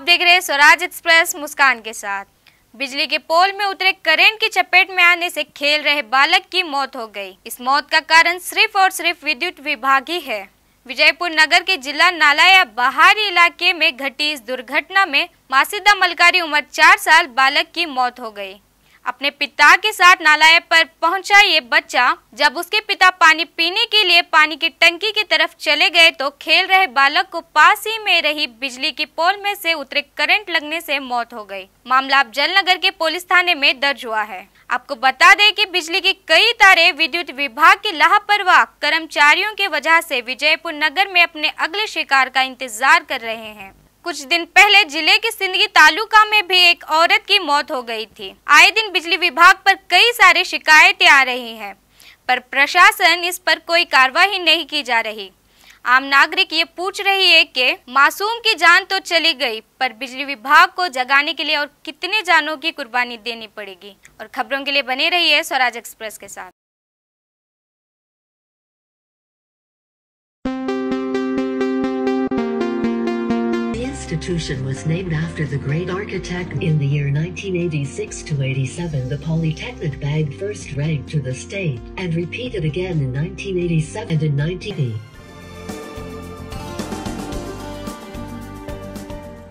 देख रहे हैं स्वराज एक्सप्रेस मुस्कान के साथ। बिजली के पोल में उतरे करंट की चपेट में आने से खेल रहे बालक की मौत हो गई। इस मौत का कारण सिर्फ़ और सिर्फ़ विद्युत विभाग ही है। विजयपुर नगर के जिला नाला या बाहरी इलाके में घटी इस दुर्घटना में मासिदा मलकारी उम्र चार साल बालक की मौत हो गई। अपने पिता के साथ नालाया पर पहुँचा ये बच्चा। जब उसके पिता पानी पीने के लिए पानी की टंकी की तरफ़ चले गए तो खेल रहे बालक को पास ही में रही बिजली की पोल में से उतरे करंट लगने से मौत हो गई। मामला अब जलनगर के पुलिस थाने में दर्ज हुआ है। आपको बता दें कि बिजली की कई तारे विद्युत विभाग की लापरवाह कर्मचारियों की वजह से विजयपुर नगर में अपने अगले शिकार का इंतज़ार कर रहे हैं। कुछ दिन पहले ज़िले के सिंदगी तालुका में भी एक औरत की मौत हो गई थी। आए दिन बिजली विभाग पर कई सारे शिकायतें आ रही हैं, पर प्रशासन इस पर कोई कार्रवाई नहीं की जा रही। आम नागरिक ये पूछ रही है कि मासूम की जान तो चली गई, पर बिजली विभाग को जगाने के लिए और कितने जानों की कुर्बानी देनी पड़ेगी? और खबरों के लिए बने रहिए स्वराज एक्सप्रेस के साथ। Institution was named after the great architect. In the year 1986 to 87, the Polytechnic bagged first rank to the state and repeated again in 1987 and in 1980.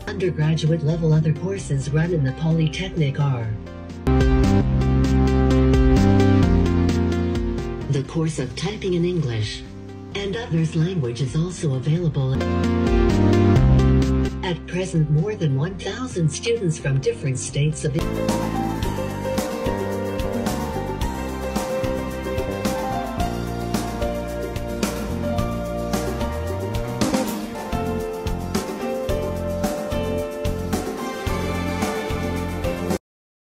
Undergraduate level other courses run in the Polytechnic are the course of typing in English and others language is also available. At present more than 1,000 students from different states of